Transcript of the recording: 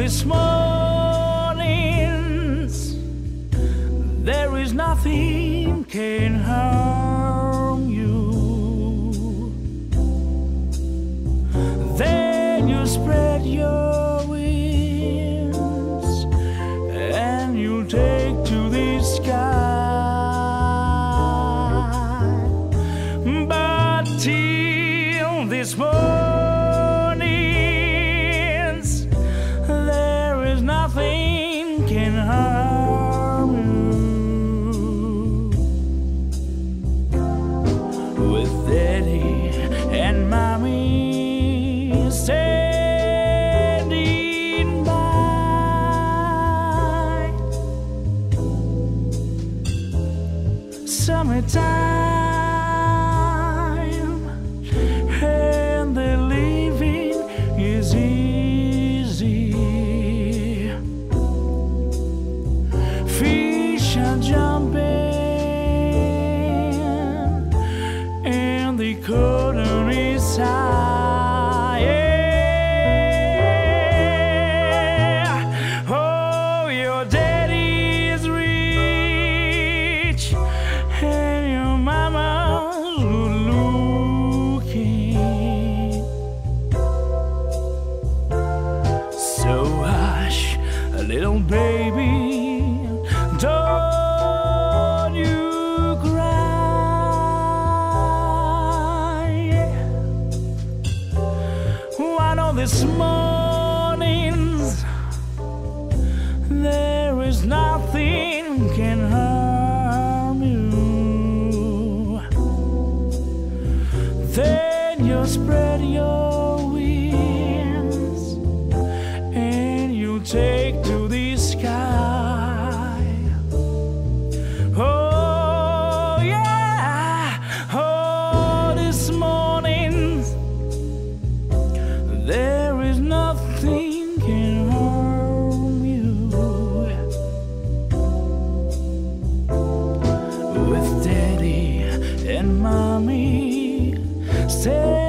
These mornings, there is nothing can harm you. Then you spread your Summertime little baby, don't you cry. One of these mornings, there is nothing can harm you. Then you spread your wings and you take and mommy said